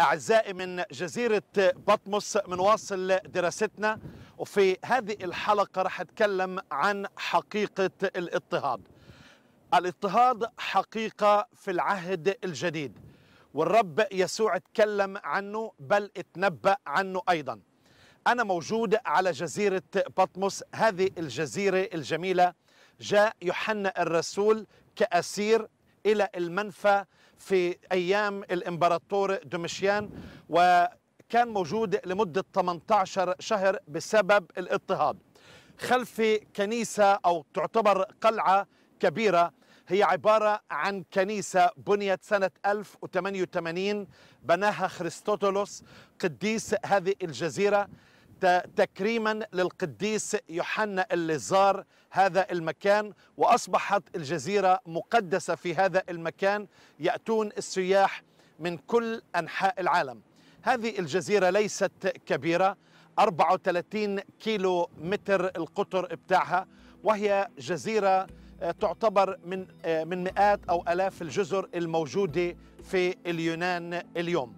أعزائي من جزيرة بطمس بنواصل دراستنا. وفي هذه الحلقة رح أتكلم عن حقيقة الاضطهاد. الاضطهاد حقيقة في العهد الجديد والرب يسوع تكلم عنه بل اتنبأ عنه أيضا. أنا موجود على جزيرة بطمس. هذه الجزيرة الجميلة جاء يوحنا الرسول كأسير إلى المنفى في أيام الإمبراطور دومشيان وكان موجود لمدة 18 شهر بسبب الاضطهاد. خلفي كنيسة أو تعتبر قلعة كبيرة هي عبارة عن كنيسة بنيت سنة 1088 بناها خريستوتولوس قديس هذه الجزيرة. تكريما للقديس يوحنا اللي زار هذا المكان وأصبحت الجزيرة مقدسة في هذا المكان يأتون السياح من كل أنحاء العالم. هذه الجزيرة ليست كبيرة 34 كيلو متر القطر بتاعها وهي جزيرة تعتبر من من مئات أو آلاف الجزر الموجودة في اليونان اليوم.